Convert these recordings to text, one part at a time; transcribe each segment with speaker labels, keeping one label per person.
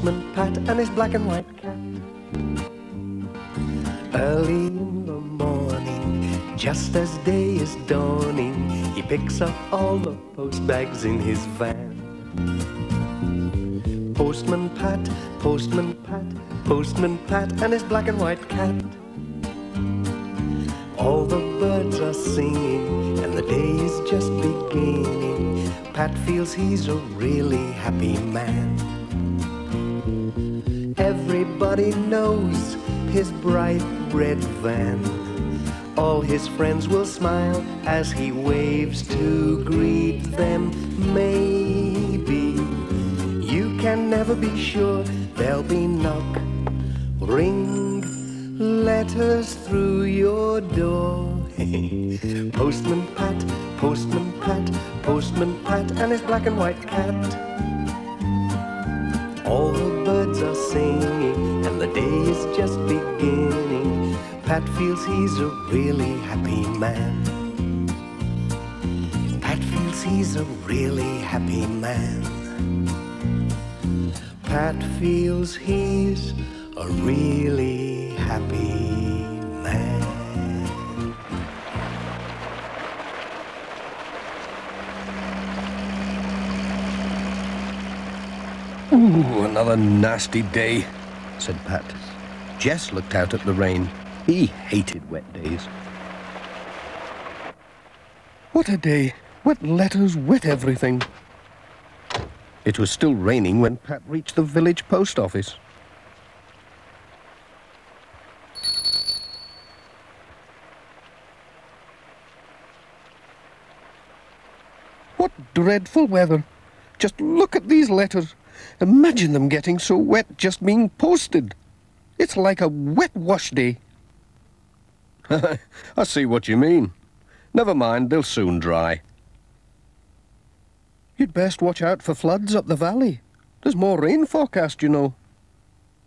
Speaker 1: Postman Pat, and his black and white cat. Early in the morning, just as day is dawning, he picks up all the post bags in his van. Postman Pat, Postman Pat, Postman Pat, and his black and white cat. All the birds are singing, and the day is just beginning. Pat feels he's a really happy man. Everybody knows his bright red van. All his friends will smile as he waves to greet them. Maybe you can never be sure there'll be knock, ring, letters through your door. Postman Pat, Postman Pat, Postman Pat, and his black and white cat. Pat feels he's a really happy man. Pat feels he's a really happy man. Pat feels he's a really happy man.
Speaker 2: Ooh, another nasty day, said Pat. Jess looked out at the rain. He hated wet days. What a day. Wet letters, wet everything. It was still raining when Pat reached the village post office. What dreadful weather. Just look at these letters. Imagine them getting so wet just being posted. It's like a wet wash day. I see what you mean. Never mind, they'll soon dry. You'd best watch out for floods up the valley. There's more rain forecast, you know.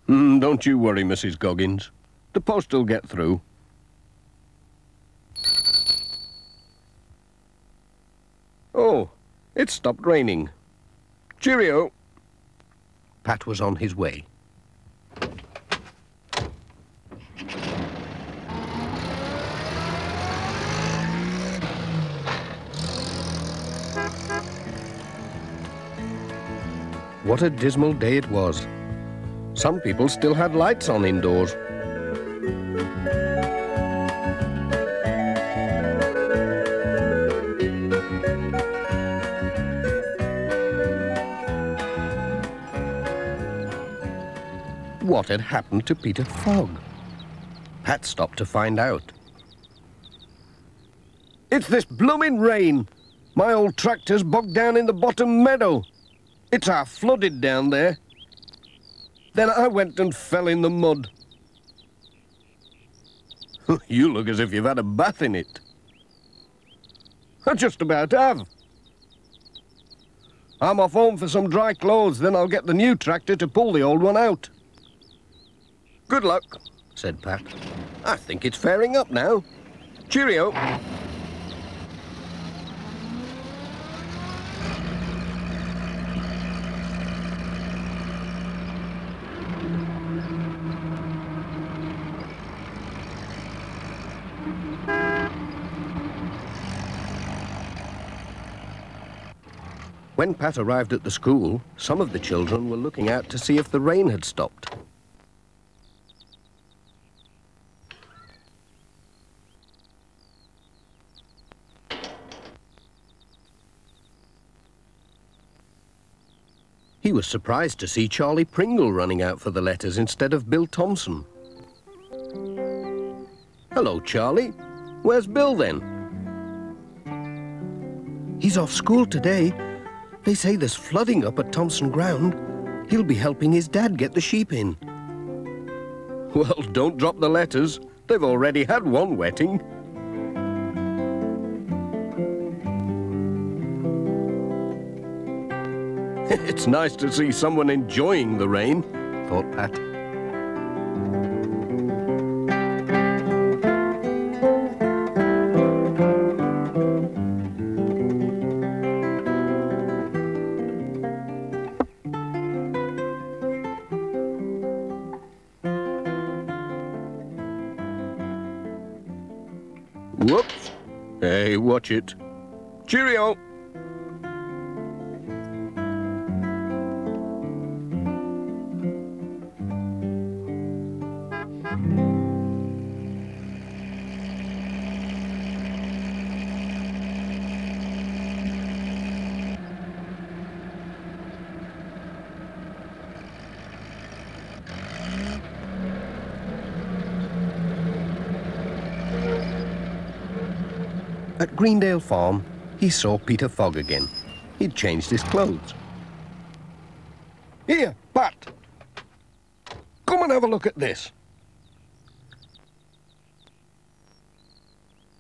Speaker 2: Mm, don't you worry, Mrs. Goggins. The post will get through. Oh, it stopped raining. Cheerio. Pat was on his way. What a dismal day it was. Some people still had lights on indoors. What had happened to Peter Fogg? Pat stopped to find out. It's this blooming rain. My old tractor's bogged down in the bottom meadow. It's half flooded down there. Then I went and fell in the mud. you look as if you've had a bath in it. I just about have. I'm off home for some dry clothes, then I'll get the new tractor to pull the old one out. Good luck, said Pat. I think it's fairing up now. Cheerio. When Pat arrived at the school, some of the children were looking out to see if the rain had stopped. He was surprised to see Charlie Pringle running out for the letters instead of Bill Thompson. Hello, Charlie. Where's Bill then? He's off school today. They say there's flooding up at Thompson Ground. He'll be helping his dad get the sheep in. Well, don't drop the letters. They've already had one wetting. it's nice to see someone enjoying the rain, thought Pat. Whoops. Hey, watch it. Cheerio. Greendale Farm, he saw Peter Fogg again. He'd changed his clothes. Here, Pat. Come and have a look at this.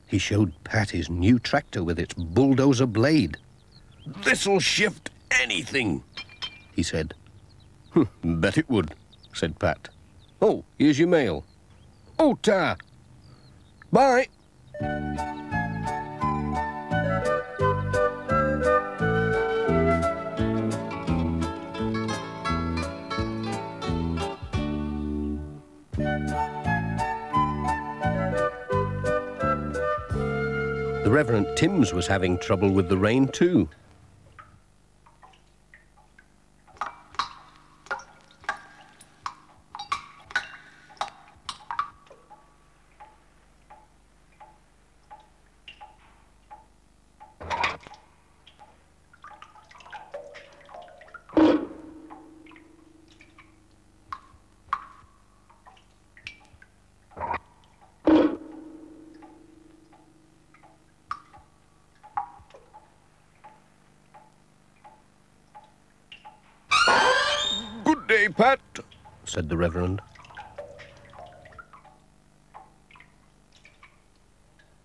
Speaker 2: He showed Pat his new tractor with its bulldozer blade. This'll shift anything, he said. Hm, bet it would, said Pat. Oh, here's your mail. Oh, ta. Bye. Reverend Timms was having trouble with the rain too. Pat, said the Reverend.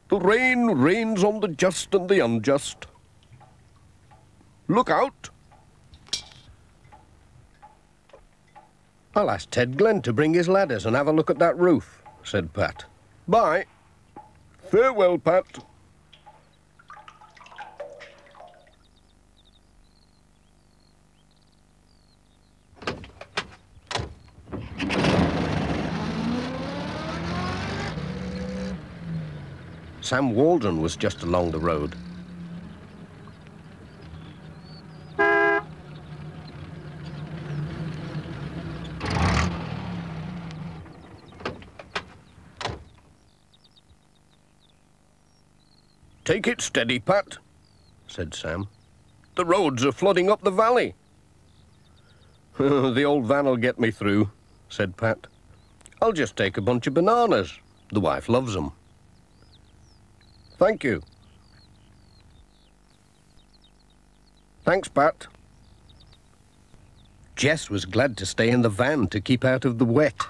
Speaker 2: The rain rains on the just and the unjust. Look out! I'll ask Ted Glen to bring his ladders and have a look at that roof, said Pat. Bye. Farewell, Pat. Sam Waldron was just along the road. Take it steady, Pat, said Sam. The roads are flooding up the valley. the old van'll get me through, said Pat. I'll just take a bunch of bananas. The wife loves 'em. Thank you. Thanks, Pat. Jess was glad to stay in the van to keep out of the wet.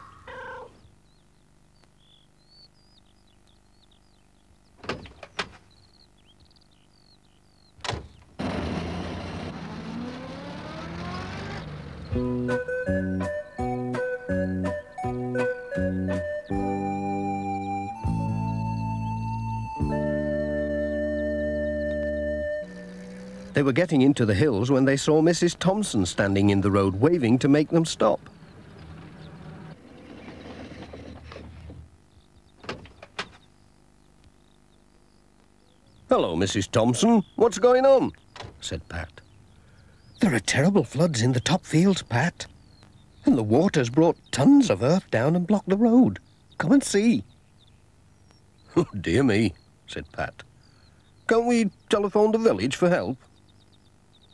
Speaker 2: They were getting into the hills when they saw Mrs. Thompson standing in the road waving to make them stop. Hello, Mrs. Thompson. What's going on? said Pat. There are terrible floods in the top fields, Pat. And the water's brought tons of earth down and blocked the road. Come and see. Oh, dear me, said Pat. Can't we telephone the village for help?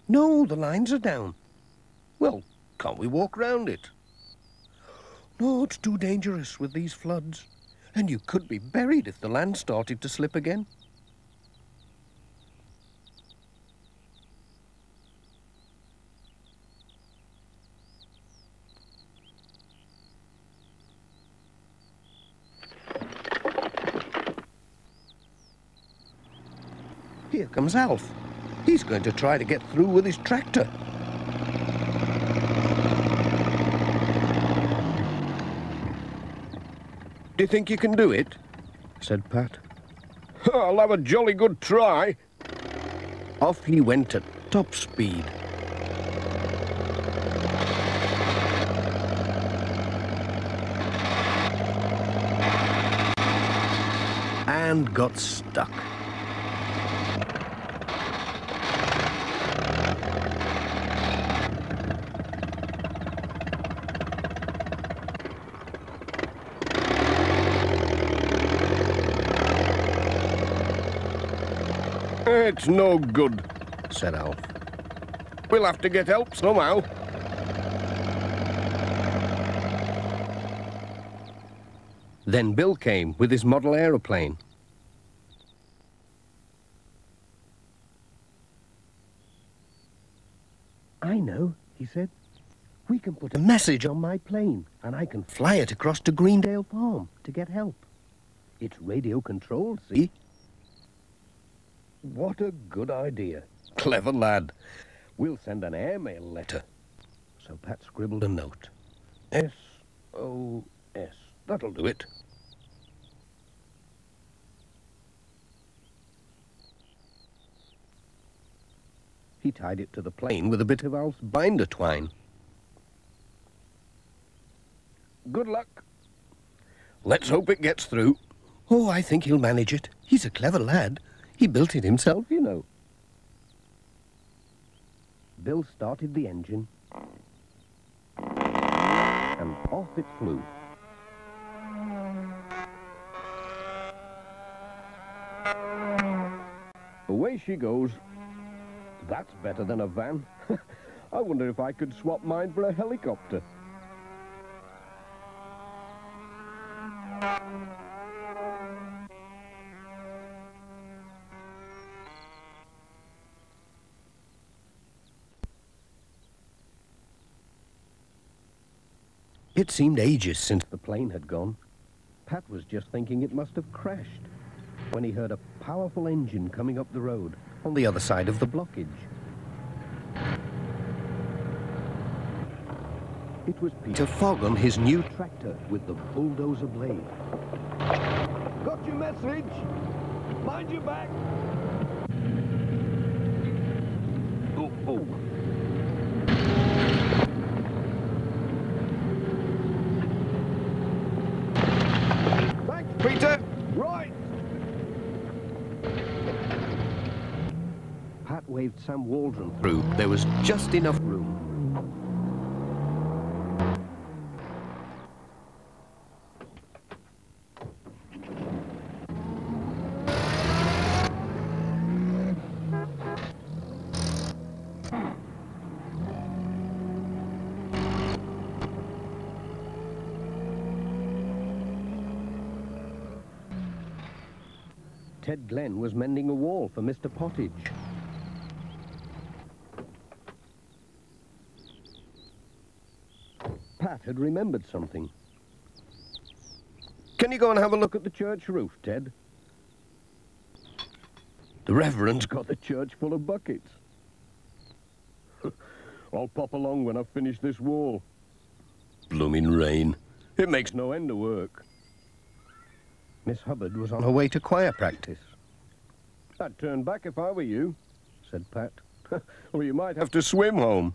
Speaker 2: No, the lines are down. Well, can't we walk round it? No, it's too dangerous with these floods. And you could be buried if the land started to slip again. Here comes Alf. He's going to try to get through with his tractor. Do you think you can do it? said Pat. I'll have a jolly good try. Off he went at top speed. And got stuck. It's no good, said Alf. We'll have to get help somehow. Then Bill came with his model aeroplane. I know, he said. We can put a message on my plane, and I can fly it across to Greendale Farm to get help. It's radio controlled, see? What a good idea. Clever lad. We'll send an airmail letter. So Pat scribbled a note. S-O-S. That'll do it. He tied it to the plane with a bit of Alf's binder twine. Good luck. Let's hope it gets through. Oh, I think he'll manage it. He's a clever lad. He built it himself, you know. Bill started the engine, and off it flew. Away she goes. That's better than a van. I wonder if I could swap mine for a helicopter. It seemed ages since the plane had gone. Pat was just thinking it must have crashed when he heard a powerful engine coming up the road on the other side of the blockage. It was Peter Fogg on his new tractor with the bulldozer blade. Got your message. Mind your back. Oh, oh. Thanks, Peter. Right. Pat waved Sam Waldron through. There was just enough room. Ted Glen was mending a wall for Mr. Pottage. Had remembered something. Can you go and have a look at the church roof, Ted? The Reverend's got the church full of buckets. I'll pop along when I've finished this wall. Blooming rain. It makes no end of work. Miss Hubbard was on her way to choir practice. I'd turn back if I were you, said Pat. or you might have to swim home.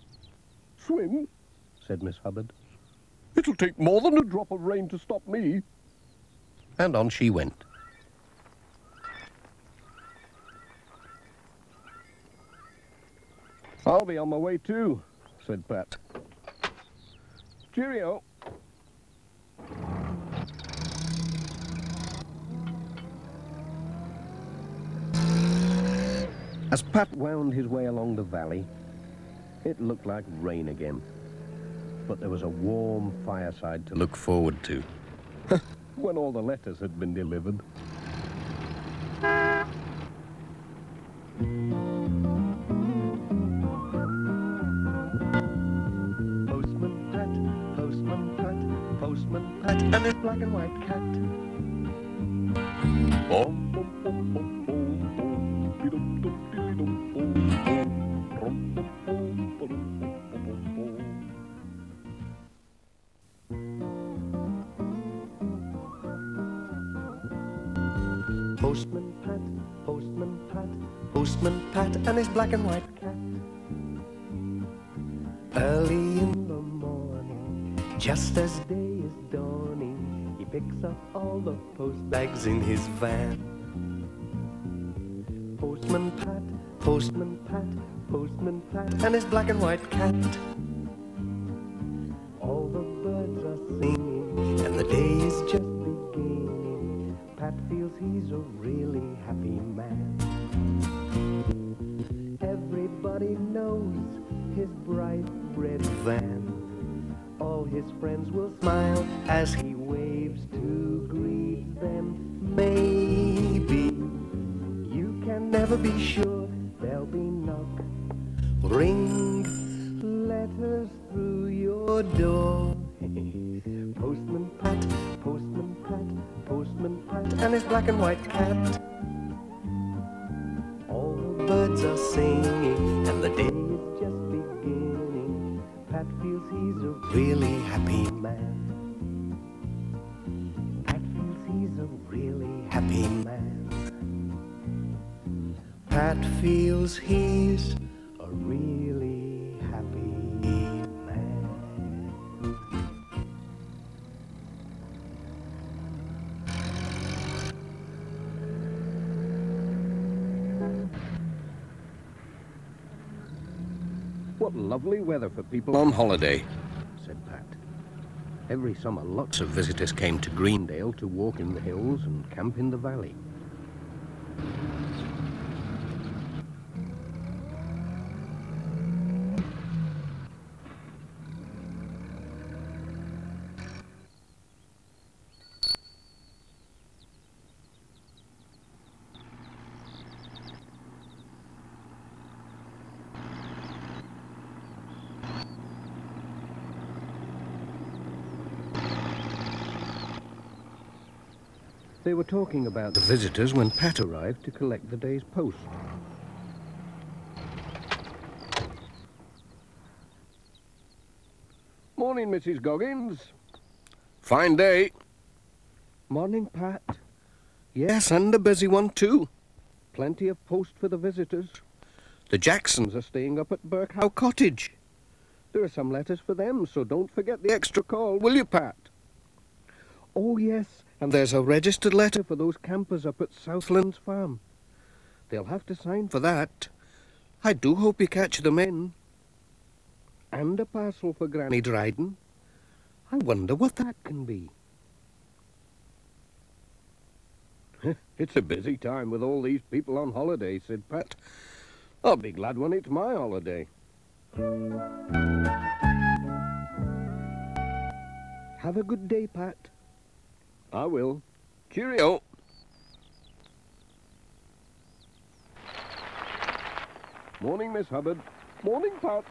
Speaker 2: Swim? said Miss Hubbard. It'll take more than a drop of rain to stop me. And on she went. I'll be on my way too, said Pat. Cheerio. As Pat wound his way along the valley, it looked like rain again. But there was a warm fireside to look forward to. when all the letters had been delivered. Postman Pat, Postman Pat, Postman Pat, and his black and white cat. Pat, Postman Pat, and his black and white cat. Early in the morning, just as day is dawning, he picks up all the post bags in his van. Postman Pat, Postman Pat, Postman Pat, and his black and white cat.
Speaker 1: Friends will smile as he Pat feels he's a really happy man.
Speaker 2: What lovely weather for people on holiday, said Pat. Every summer, lots of visitors came to Greendale to walk in the hills and camp in the valley. Were talking about the visitors when Pat arrived to collect the day's post. Morning, Mrs. Goggins. Fine day. Morning, Pat. Yes, and a busy one, too. Plenty of post for the visitors. The Jacksons are staying up at Birkhow Cottage. There are some letters for them, so don't forget the extra call, will you, Pat? Oh, yes, and there's a registered letter for those campers up at Southlands Farm. They'll have to sign for that. I do hope you catch them in. And a parcel for Granny Dryden. I wonder what that can be. it's a busy time with all these people on holiday, said Pat. I'll be glad when it's my holiday. Have a good day, Pat. I will. Cheerio. Morning, Miss Hubbard. Morning, Pat.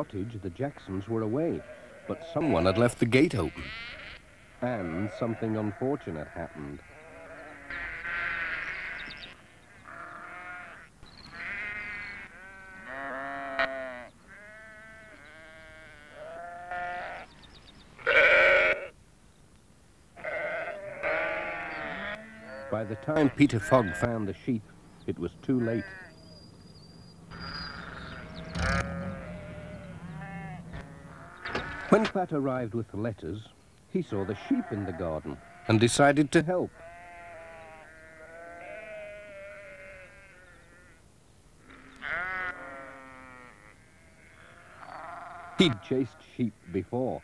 Speaker 2: Cottage, the Jacksons were away, but someone had left the gate open. And something unfortunate happened. By the time Peter Fogg found the sheep, it was too late. When Pat arrived with the letters, he saw the sheep in the garden and decided to help. He'd chased sheep before.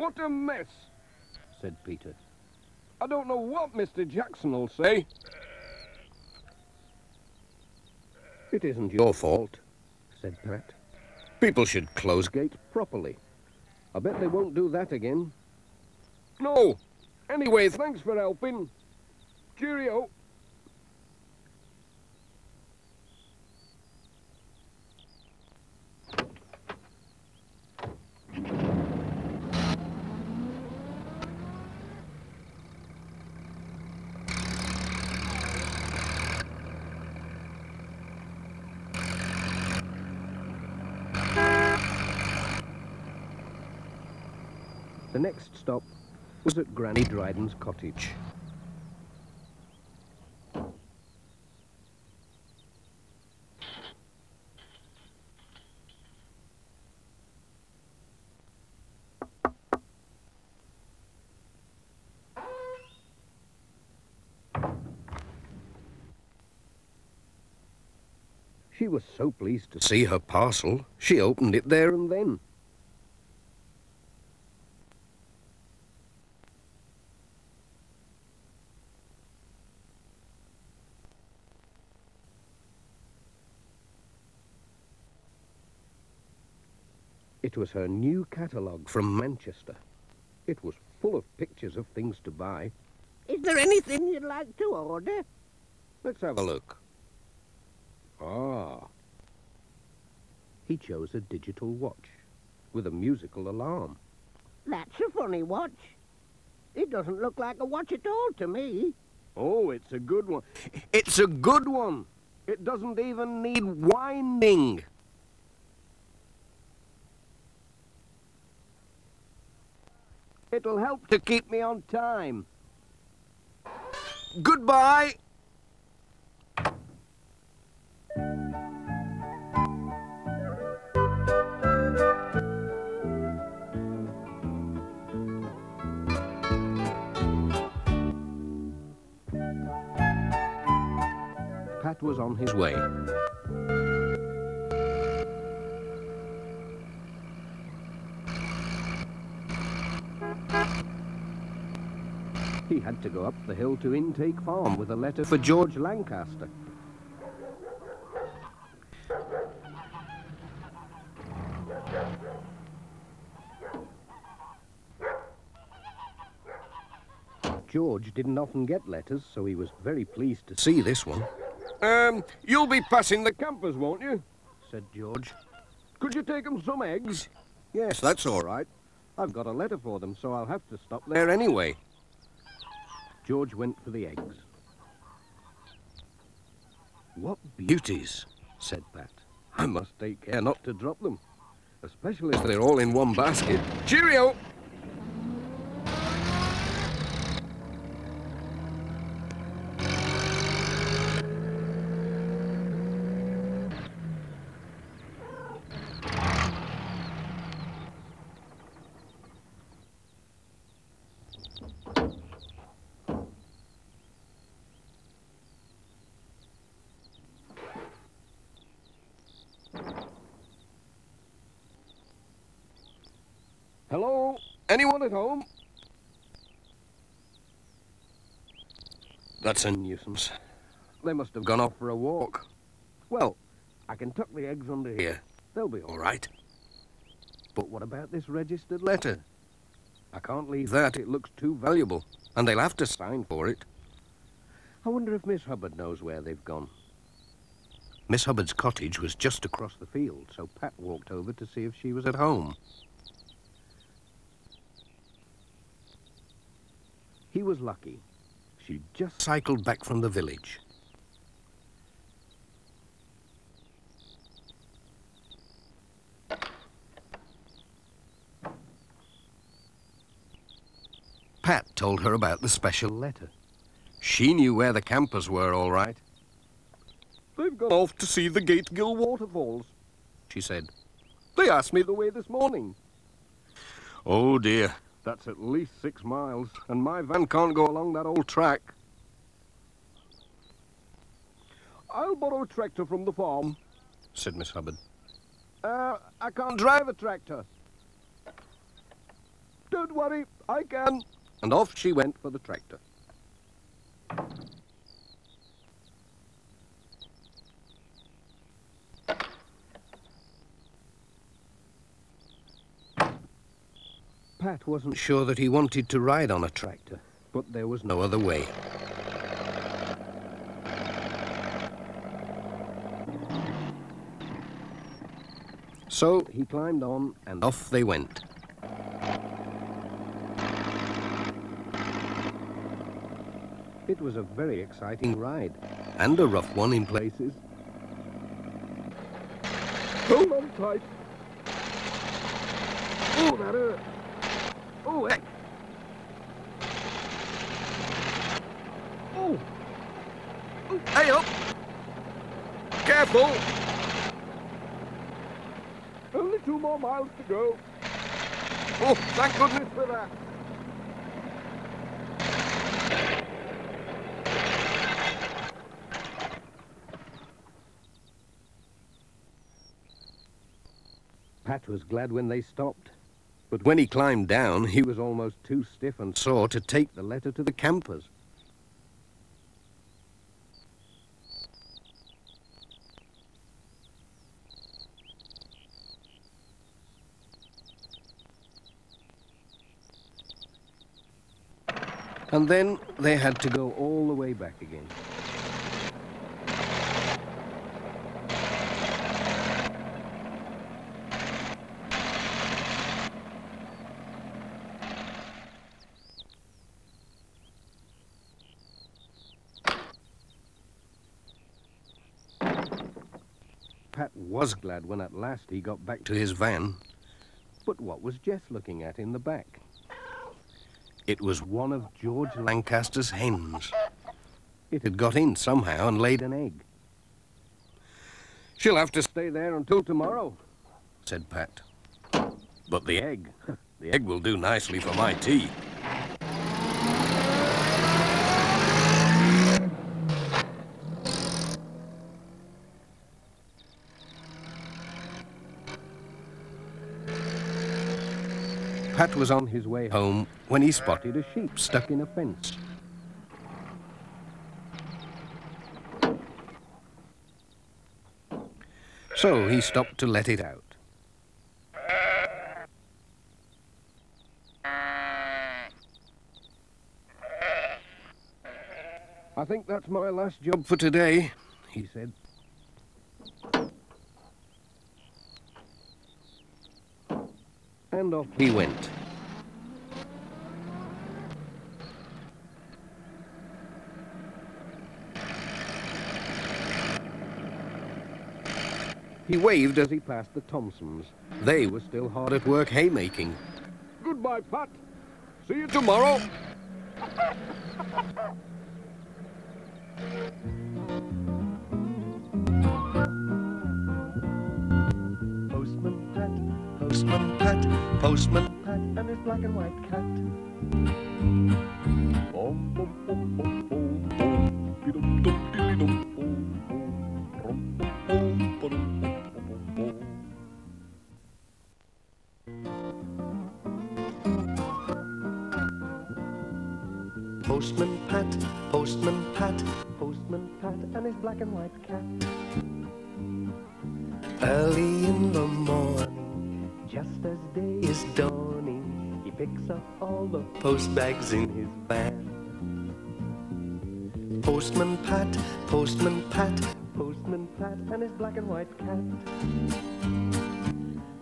Speaker 2: What a mess, said Peter. I don't know what Mr. Jackson will say. It isn't your fault, said Pat. People should close gates properly. I bet they won't do that again. No. Anyway, thanks for helping. Cheerio. The next stop was at Granny Dryden's cottage. She was so pleased to see her parcel, she opened it there and then. It was her new catalogue from Manchester. It was full of pictures of things to buy.
Speaker 3: Is there anything you'd like to order?
Speaker 2: Let's have a look. Ah. He chose a digital watch with a musical alarm.
Speaker 3: That's a funny watch. It doesn't look like a watch at all to me.
Speaker 2: Oh, it's a good one. It's a good one. It doesn't even need winding. It'll help to keep me on time. Goodbye. Pat was on his way. He had to go up the hill to Intake Farm with a letter for George Lancaster. George didn't often get letters, so he was very pleased to see this one. Um, you'll be passing the campers, won't you? said George. Could you take 'em some eggs? Yes, that's all right. I've got a letter for them, so I'll have to stop there anyway. George went for the eggs. What beauties, said Pat. I must take care not to drop them, especially if they're all in one basket. Cheerio! Hello? Anyone at home? That's a nuisance. They must have gone off for a walk. Well, I can tuck the eggs under here. They'll be all right. But what about this registered letter? I can't leave that. It looks too valuable. And they'll have to sign for it. I wonder if Miss Hubbard knows where they've gone. Miss Hubbard's cottage was just across the field, so Pat walked over to see if she was at home. He was lucky. She just cycled back from the village. Pat told her about the special letter. She knew where the campers were, all right. They've gone off to see the Gategill waterfalls, she said. They asked me the way this morning. Oh, dear. That's at least six miles, and my van can't go along that old track. I'll borrow a tractor from the farm, said Miss Hubbard. Uh, I can't drive a tractor. Don't worry, I can. And off she went for the tractor. Pat wasn't sure that he wanted to ride on a tractor, but there was no other way. So he climbed on and off they went. It was a very exciting ride, and a rough one in places. Hold on tight. Oh, that hurt. Oh, heck. Oh. oh. Hey, up. Careful.
Speaker 4: Only two more miles to go.
Speaker 2: Oh, thank goodness for that. Pat was glad when they stopped. But when he climbed down, he was almost too stiff and sore to take the letter to the campers. And then they had to go all the way back again. Pat was glad when at last he got back to his van. But what was Jess looking at in the back? It was one of George Lancaster's hens. It had got in somehow and laid an egg. She'll have to stay there until tomorrow, said Pat. But the egg, the egg will do nicely for my tea. Pat was on his way home when he spotted a sheep stuck in a fence. So he stopped to let it out. I think that's my last job for today, he said. And off he went. He waved as he passed the Thompsons. They were still hard at work haymaking.
Speaker 4: Goodbye, Pat. See you tomorrow.
Speaker 1: Postman Pat, and his black and white cat. Postman Pat, Postman Pat, Postman Pat, and his black and white cat. Early in the morning, just as day is dawning, he picks up all the post bags in his van. Postman Pat, Postman Pat, Postman Pat, and his black and white cat.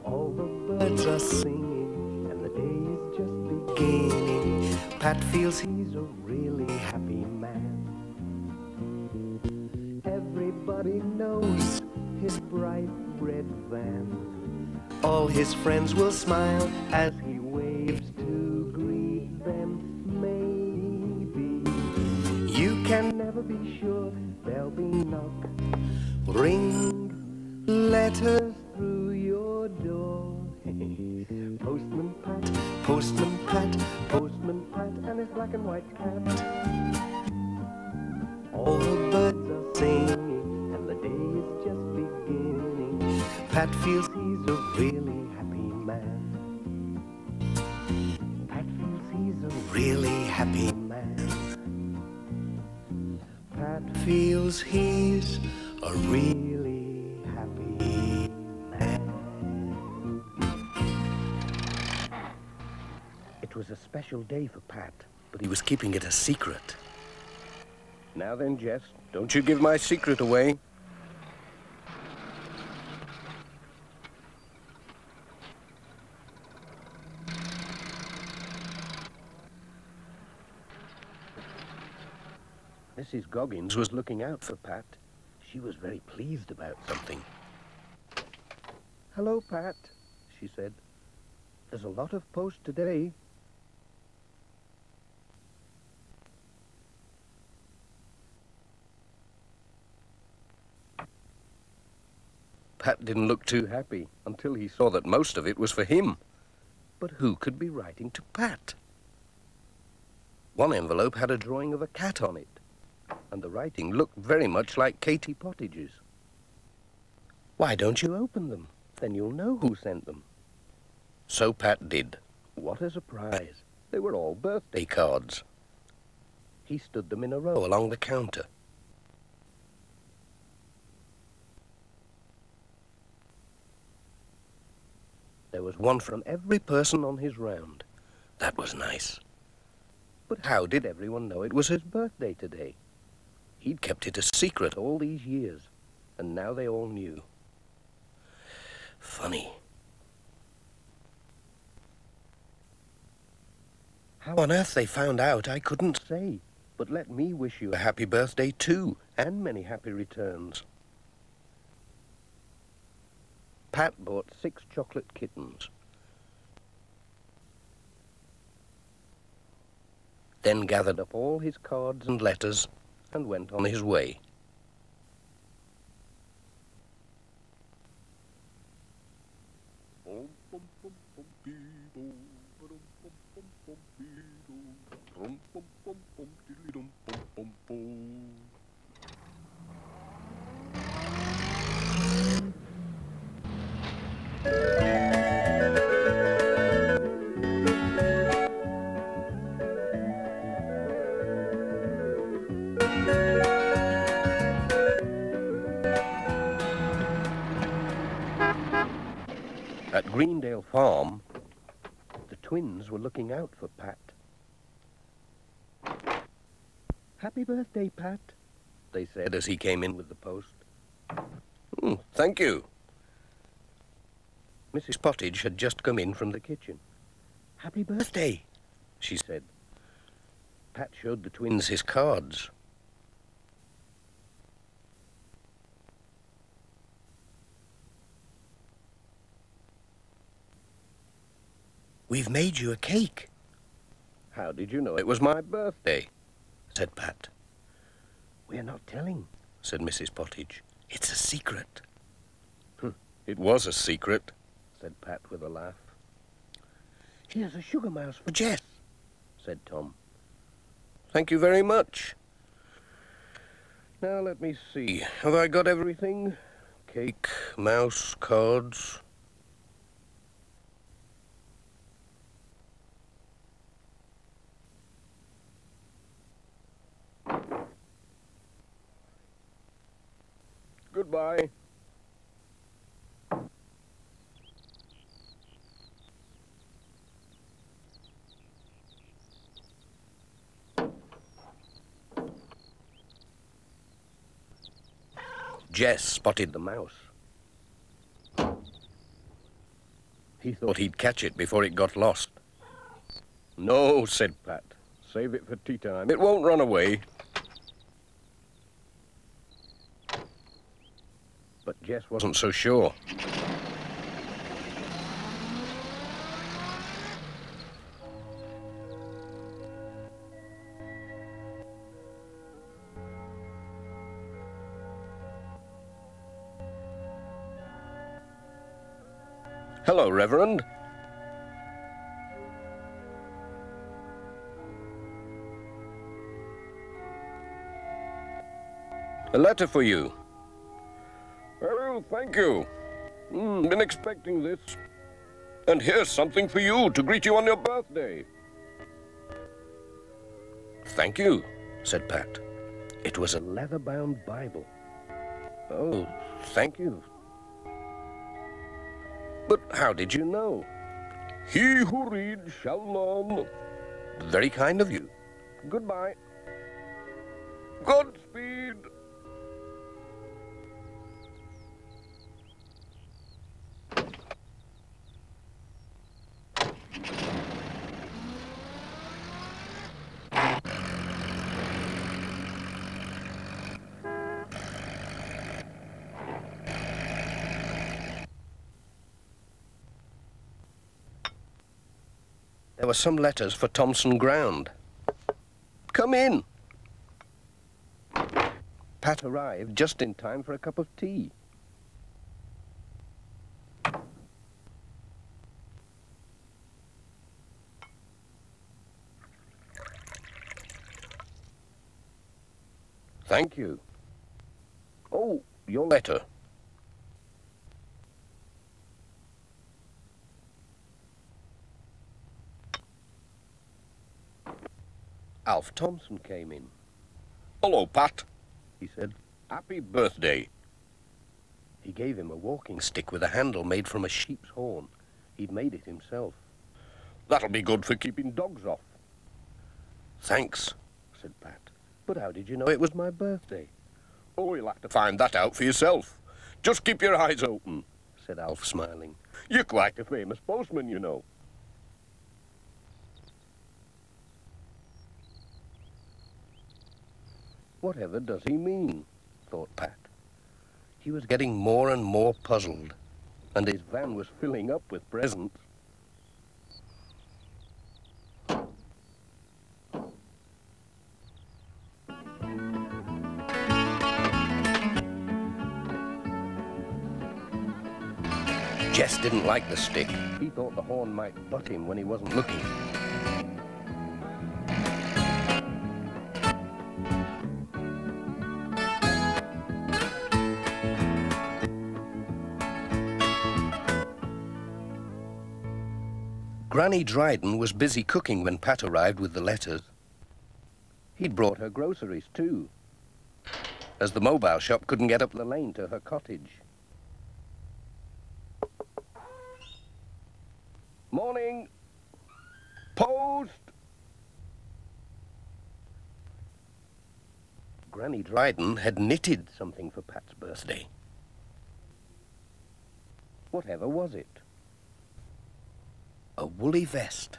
Speaker 1: All the birds are singing, and the day is just beginning. Pat feels he's a really happy man. Everybody knows his bright red van. All his friends will smile as
Speaker 2: he was keeping it a secret. Now then, Jess, don't you give my secret away. Mrs. Goggins was looking out for Pat. She was very pleased about something. Hello, Pat, she said. There's a lot of post today. Pat didn't look too happy until he saw that most of it was for him. But who could be writing to Pat? One envelope had a drawing of a cat on it, and the writing looked very much like Katy Pottage's. Why don't you open them? Then you'll know who sent them. So Pat did. What a surprise. They were all birthday cards. He stood them in a row along the counter. There was one from every person on his round. That was nice. But how did everyone know it was his birthday today? He'd kept it a secret all these years, and now they all knew. Funny. How on earth they found out, I couldn't say. But let me wish you a happy birthday too, and many happy returns. Pat bought six chocolate kittens. Then gathered up all his cards and letters and went on his way. Greendale Farm, the twins were looking out for Pat. Happy birthday, Pat, they said as he came in with the post. "Hmm, thank you. Mrs. Pottage had just come in from the kitchen. Happy birthday, she said. Pat showed the twins his cards. We've made you a cake. How did you know it was my birthday? said Pat. We're not telling, said Mrs. Pottage. It's a secret. Hm, it was a secret, said Pat with a laugh. Here's a sugar mouse for Jess, said Tom. Thank you very much. Now let me see. Have I got everything? Cake, mouse, cards. Goodbye. Jess spotted the mouse. He thought he'd catch it before it got lost. No, said Pat. Save it for tea time. It won't run away. But Jess wasn't so sure. Hello, Reverend. A letter for you. Oh, thank you. Mm, been expecting this. And here's something for you to greet you on your birthday. Thank you, said Pat. It was a leather-bound Bible. Oh, thank you. But how did you know? He who reads shall learn. Very kind of you. Goodbye. Godspeed. There were some letters for Thompson Ground. Come in. Pat arrived just in time for a cup of tea. Thank you. Oh, your letter. Alf Thompson came in. Hello, Pat, he said. Happy birthday. He gave him a walking stick with a handle made from a sheep's horn. He'd made it himself. That'll be good for keeping dogs off. Thanks, said Pat. But how did you know it was my birthday? Oh, you'll have to find that out for yourself. Just keep your eyes open, said Alf, smiling. You're quite a famous postman, you know. Whatever does he mean? thought Pat. He was getting more and more puzzled, and his van was filling up with presents. Jess didn't like the stick. He thought the horn might butt him when he wasn't looking. Granny Dryden was busy cooking when Pat arrived with the letters. He'd brought her groceries, too, as the mobile shop couldn't get up the lane to her cottage. Morning. Post. Granny Dryden had knitted something for Pat's birthday. Whatever was it? A woolly vest.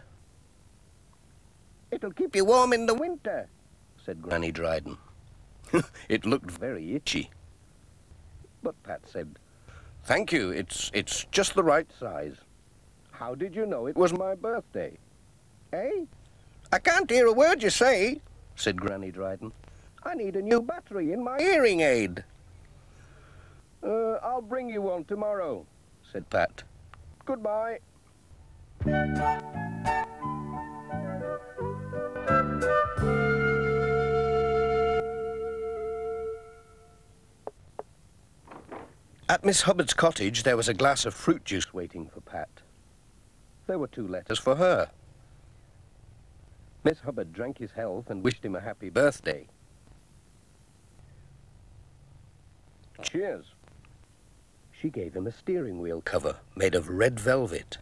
Speaker 2: It'll keep you warm in the winter, said Granny Dryden. it looked very itchy. But Pat said, Thank you, it's, it's just the right size. How did you know it was my birthday? Eh? I can't hear a word you say, said Granny Dryden. I need a new battery in my hearing aid. Uh, I'll bring you one tomorrow, said Pat. Goodbye. At Miss Hubbard's cottage, there was a glass of fruit juice waiting for Pat. There were two letters for her. Miss Hubbard drank his health and wished him a happy birthday. Cheers. She gave him a steering wheel cover made of red velvet.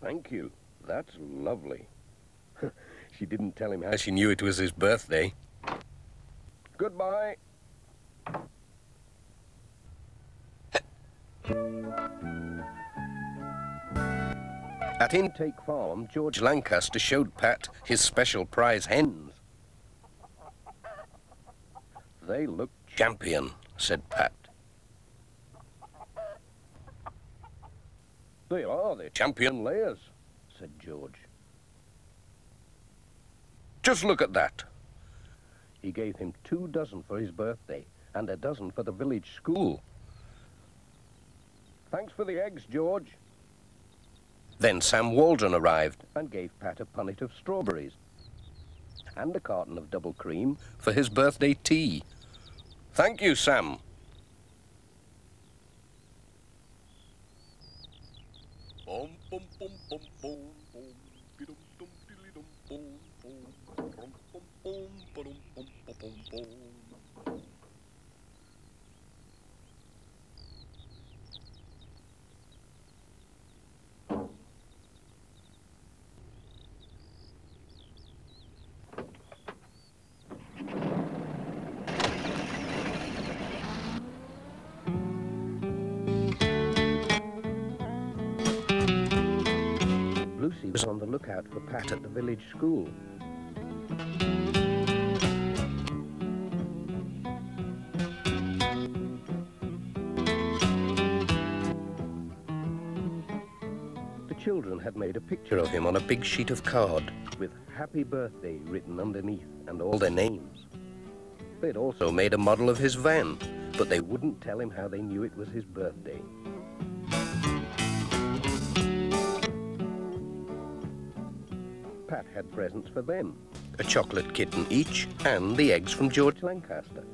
Speaker 2: Thank you. That's lovely. she didn't tell him how she knew it was his birthday. Goodbye. At Intake Farm, George Lancaster showed Pat his special prize hens. They look champion, said Pat. They are, they're champion layers, said George. Just look at that. He gave him two dozen for his birthday and a dozen for the village school. Thanks for the eggs, George. Then Sam Waldron arrived and gave Pat a punnet of strawberries and a carton of double cream for his birthday tea. Thank you, Sam. Lookout for Pat at the village school. The children had made a picture of him on a big sheet of card with Happy Birthday written underneath and all their names. They'd also made a model of his van, but they wouldn't tell him how they knew it was his birthday. Pat had presents for them a chocolate kitten each, and the eggs from George Lancaster.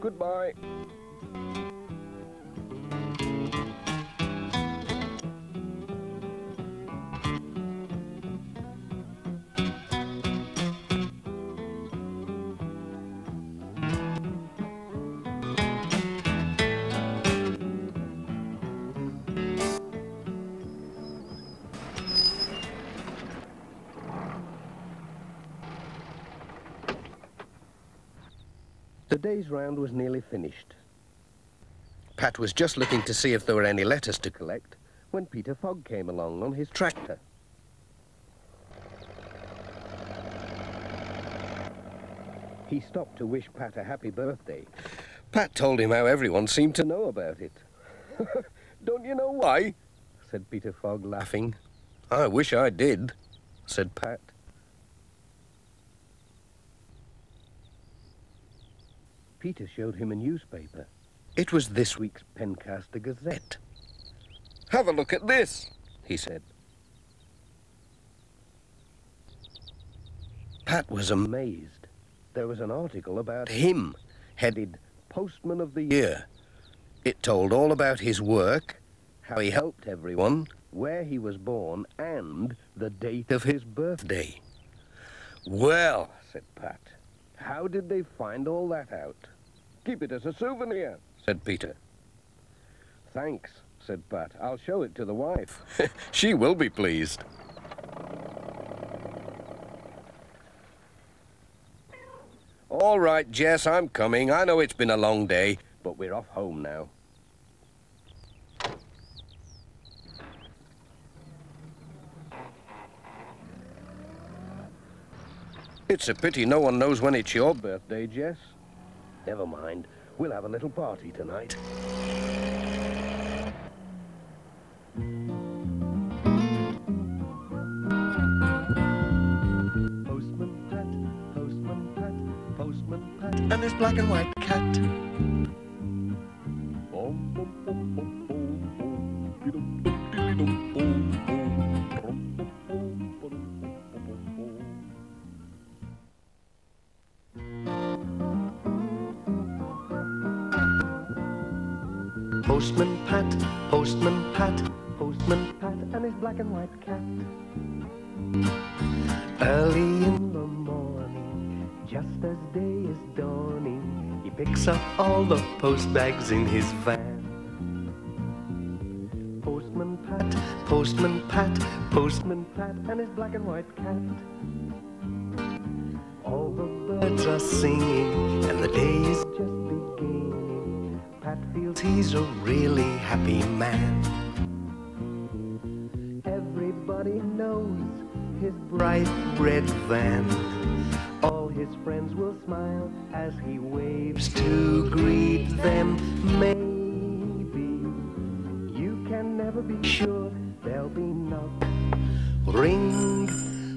Speaker 2: Goodbye. Day's round was nearly finished. Pat was just looking to see if there were any letters to collect when Peter Fogg came along on his tractor. He stopped to wish Pat a happy birthday. Pat told him how everyone seemed to know about it. Don't you know why? said Peter Fogg, laughing. I wish I did, said Pat. Peter showed him a newspaper. It was this week's Pencaster Gazette. Have a look at this, he said. Pat was amazed. There was an article about him, headed Postman of the Year. It told all about his work, how he helped everyone, where he was born, and the date of his birthday. Well, said Pat, how did they find all that out? Keep it as a souvenir, said Peter. Thanks, said Pat. I'll show it to the wife. she will be pleased. All right, Jess, I'm coming. I know it's been a long day, but we're off home now. It's a pity no one knows when it's your birthday, Jess. Never mind. We'll have a little party tonight. Postman Pat, Postman Pat, Postman Pat, and his black and white cat.
Speaker 4: Bom, bom, bom,
Speaker 1: black and white cat. Early in the morning, just as day is dawning, he picks up all the post bags in his van. Postman Pat, Postman Pat, Postman Pat, and his black and white cat. All the birds are singing, and the day is just beginning. Pat feels he's a really happy man. Everybody knows his bright red van. All his friends will smile as he waves to greet them. Maybe you can never be sure there'll be knock, ring,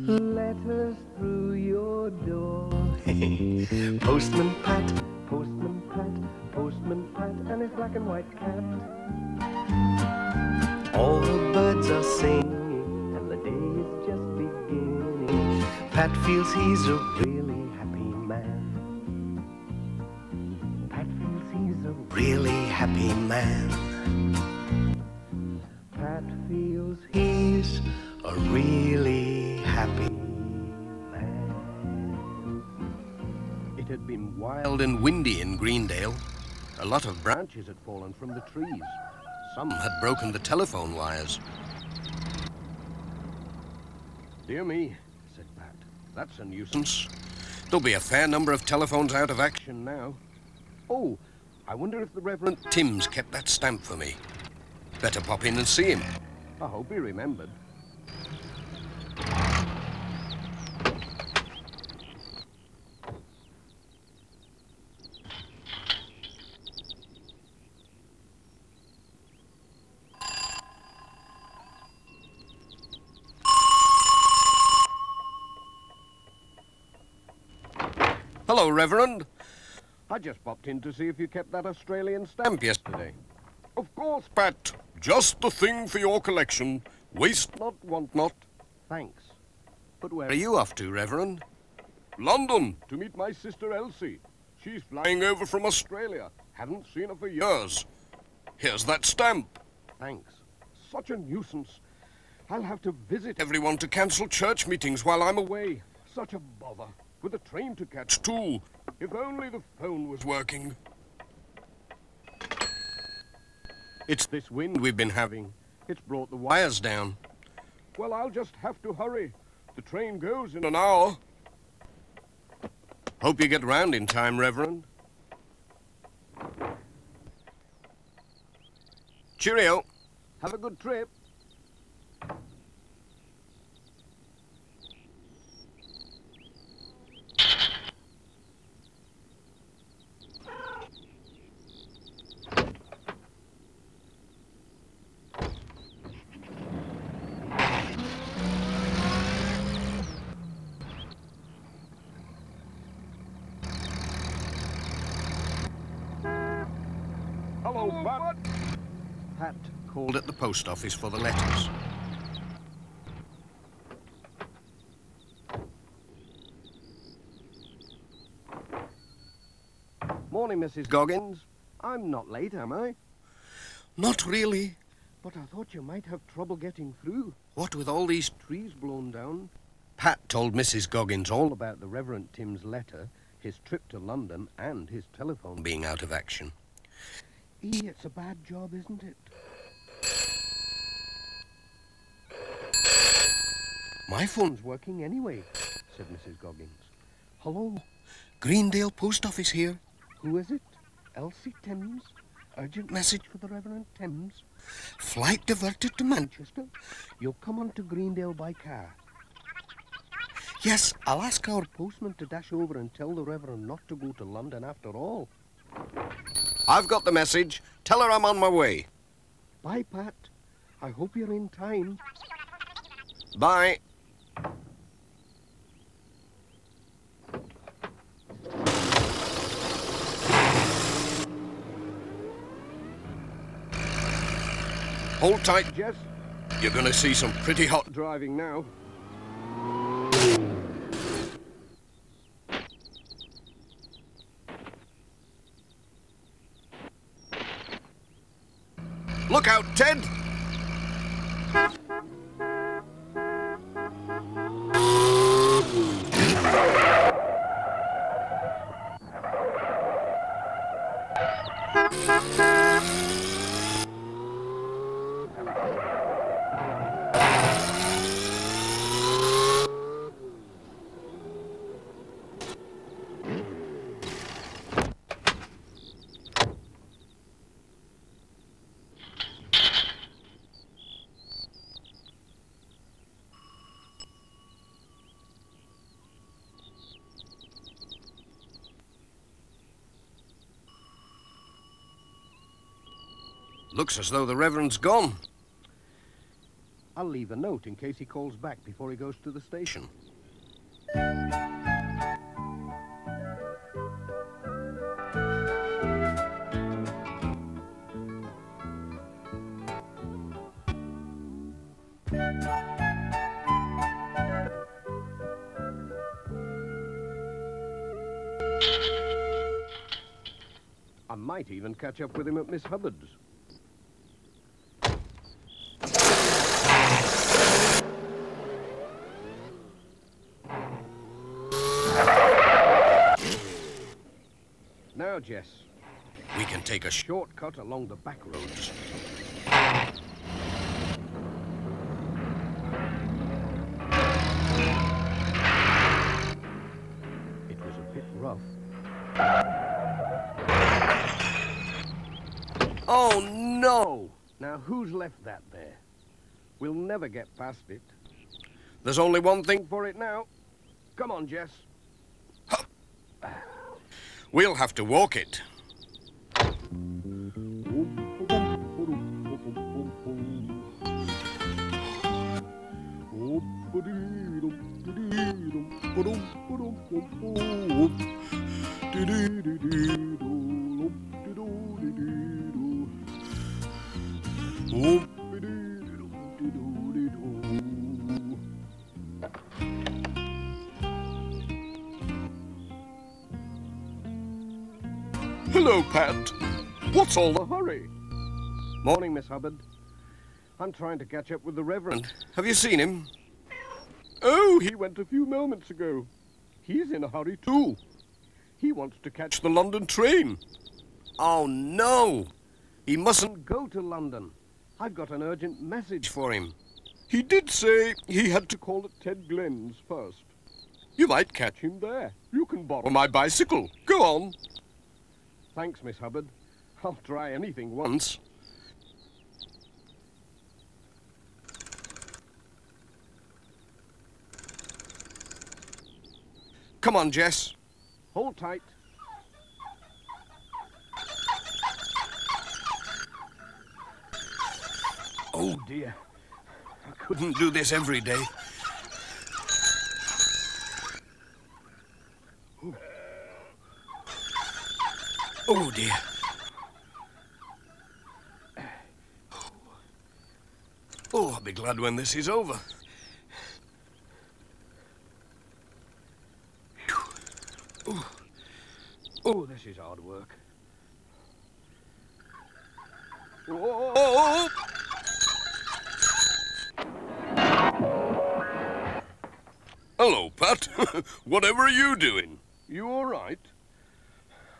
Speaker 1: letters through your door. Postman Pat, Postman Pat, Postman Pat, and his black and white cat. Pat feels he's a really happy man. Pat feels he's a really happy man. Pat feels he's a really happy man.
Speaker 2: It had been wild and windy in Greendale. A lot of branches had fallen from the trees. Some had broken the telephone wires. Dear me. That's a nuisance. There'll be a fair number of telephones out of action now. Oh, I wonder if the Reverend Timms kept that stamp for me. Better pop in and see him. I hope he remembered. Hello, Reverend. I just popped in to see if you kept that Australian stamp yesterday. Of course, Pat.
Speaker 5: Just the thing for your collection. Waste not, want not.
Speaker 2: Thanks. But where are you off to, Reverend?
Speaker 5: London to meet my sister Elsie. She's flying over from Australia. Haven't seen her for years. Here's that stamp.
Speaker 2: Thanks.
Speaker 5: Such a nuisance. I'll have to visit everyone to cancel church meetings while I'm away. Such a bother. With a train to catch, too. If only the phone was working.
Speaker 2: It's this wind we've been having. It's brought the wires down.
Speaker 5: Well, I'll just have to hurry. The train goes in an hour.
Speaker 2: Hope you get round in time, Reverend. Cheerio.
Speaker 5: Have a good trip. Hello, Pat.
Speaker 2: Pat called at the post office for the letters.
Speaker 1: Morning, Mrs. Goggins. I'm not late, am I?
Speaker 2: Not really.
Speaker 1: But I thought you might have trouble getting through.
Speaker 2: What with all these...
Speaker 1: Trees blown down.
Speaker 2: Pat told Mrs. Goggins all
Speaker 1: about the Reverend Timms' letter, his trip to London, and his telephone.
Speaker 2: being out of action.
Speaker 1: E, it's a bad job, isn't it?
Speaker 2: My.
Speaker 1: Phone's working anyway, said Mrs. Goggins. Hello,
Speaker 2: Greendale post office here.
Speaker 1: who is it? Elsie Timms? Urgent message for the Reverend Timms?
Speaker 2: Flight diverted to Manchester.
Speaker 1: Manchester? You'll come on to Greendale by car.
Speaker 2: Yes, I'll ask our...
Speaker 1: Postman to dash over and tell the Reverend not to go to London after all.
Speaker 2: I've got the message. Tell her I'm on my way.
Speaker 1: Bye, Pat. I hope you're in time.
Speaker 2: Bye. Hold tight,
Speaker 1: Jess,
Speaker 2: You're going to see some pretty hot...
Speaker 1: driving now.
Speaker 2: Look out, Ted! Looks as though the Reverend's gone.
Speaker 1: I'll leave a note in case he calls back before he goes to the station. I might even catch up with him at Miss Hubbard's. Now, Jess,
Speaker 2: We can take a
Speaker 1: shortcut along the back roads. It was a bit rough.
Speaker 2: Oh, no!
Speaker 1: Now, who's left that there? We'll never get past it.
Speaker 2: There's only one thing...
Speaker 1: For it now. Come on, Jess.
Speaker 2: We'll have to walk it.
Speaker 6: All the hurry?
Speaker 2: Morning, Miss Hubbard. I'm trying to catch up with the Reverend.
Speaker 6: Have you seen him? Oh, he went a few moments ago. He's in a hurry too. He wants to catch the London train.
Speaker 2: Oh, no! He mustn't go to London. I've got an urgent message for him.
Speaker 6: He did say he had to call at Ted Glen's first. You might catch him there. You can borrow my bicycle. Go on.
Speaker 2: Thanks, Miss Hubbard. I'll try anything once.
Speaker 6: Come on, Jess.
Speaker 2: Hold tight.
Speaker 6: Oh, oh dear. I couldn't do this every day. Oh, dear. Oh, I'll be glad when this is over.
Speaker 2: Oh, oh this is hard work.
Speaker 6: Oh! Hello, Pat. Whatever are you doing?
Speaker 2: You all right?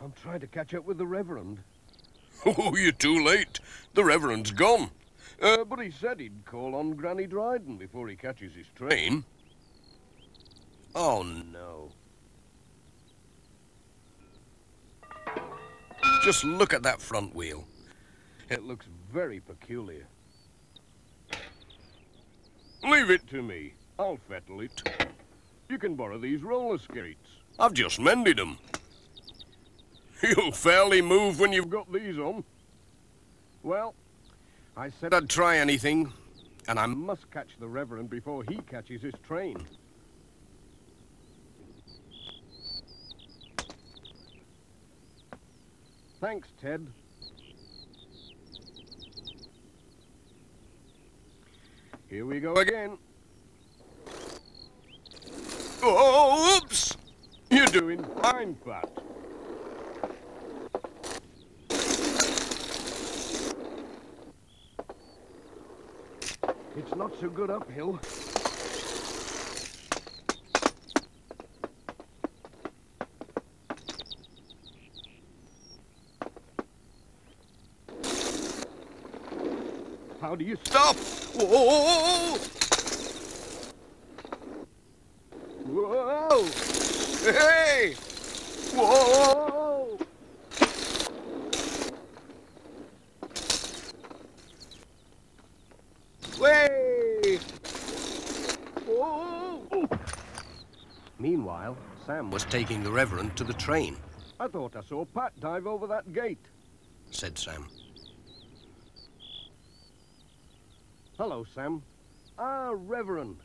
Speaker 2: I'm trying to catch up with the Reverend.
Speaker 6: Oh, you're too late. The Reverend's gone.
Speaker 2: Uh, but he said he'd call on Granny Dryden before he catches his train. Oh, no.
Speaker 6: Just look at that front wheel.
Speaker 2: It looks very peculiar.
Speaker 6: Leave it to me.
Speaker 2: I'll fettle it. You can borrow these roller skates.
Speaker 6: I've just mended them. You'll fairly move when You've
Speaker 2: got these on. Well, I said
Speaker 6: I'd try anything, and
Speaker 2: I must catch the Reverend before he catches his train. Thanks, Ted. Here we go again.
Speaker 6: Oh, oops!
Speaker 2: You're doing fine, Pat. It's not so good uphill. How do you
Speaker 6: Stop! Whoa! Hey!
Speaker 2: Whoa! Way! Whoa! Meanwhile, Sam was...
Speaker 7: Was taking the Reverend to the train,
Speaker 2: I thought I saw Pat dive over that gate.
Speaker 7: said Sam.
Speaker 2: Hello, Sam. Ah, Reverend.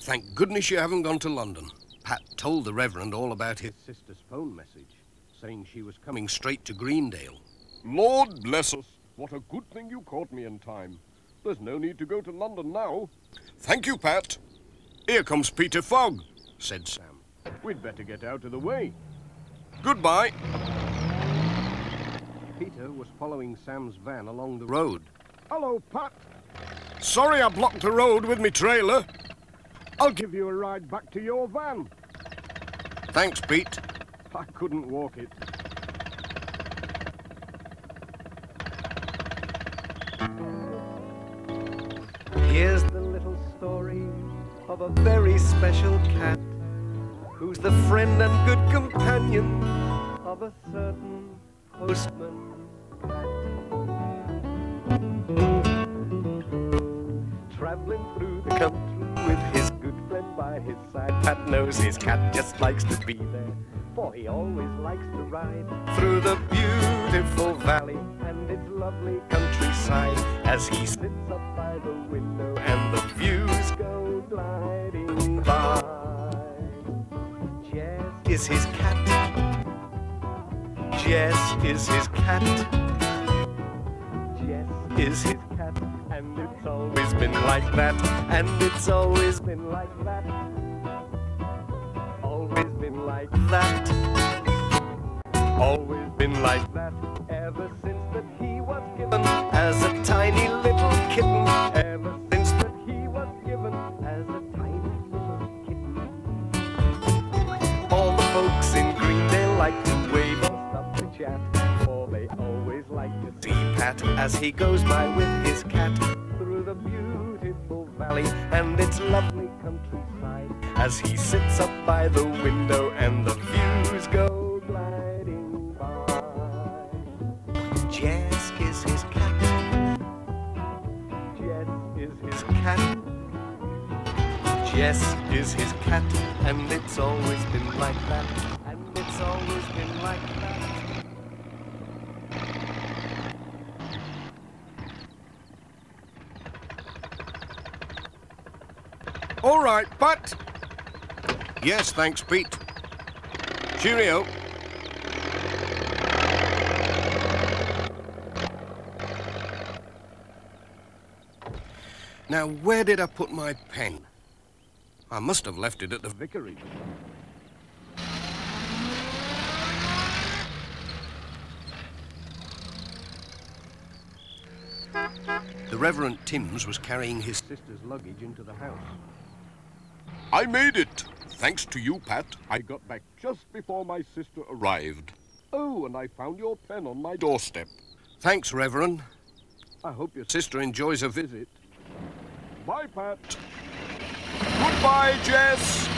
Speaker 7: Thank goodness you haven't gone to London. Pat told the Reverend all about his
Speaker 2: His sister's phone message saying she was coming.
Speaker 7: coming straight to Greendale.
Speaker 6: Lord bless us. What a good thing you caught me in time. There's no need to go to London now. Thank you, Pat. Here comes Peter Fogg.
Speaker 7: said Sam.
Speaker 2: We'd better get out of the way.
Speaker 6: Goodbye.
Speaker 2: Peter was following Sam's van along the road.
Speaker 7: Road.
Speaker 2: Hello, Pat.
Speaker 6: Sorry I blocked the road with me trailer.
Speaker 2: I'll give you a ride back to your van.
Speaker 7: Thanks, Pete.
Speaker 2: I couldn't walk it.
Speaker 1: Here's the little story of a very special cat the friend and good companion of a certain postman. Traveling through the country with his good friend by his side, Pat knows his cat just likes to be there, for he always likes to ride through the beautiful valley and its lovely countryside as he sits Jess is his cat. Jess is his cat, And it's always been like that. And it's always been like that. Always been like that. All
Speaker 2: right, but. Yes, thanks, Pete. Cheerio. Now, where did I put my pen? I must have left it at the vicarage. The Reverend Timms was carrying his sister's luggage into the house.
Speaker 8: I made it. Thanks to you, Pat. I got back just before my sister arrived. Oh, and I found your pen on my doorstep.
Speaker 2: Thanks, Reverend. I hope your sister enjoys her visit.
Speaker 8: Bye, Pat. Goodbye, Jess.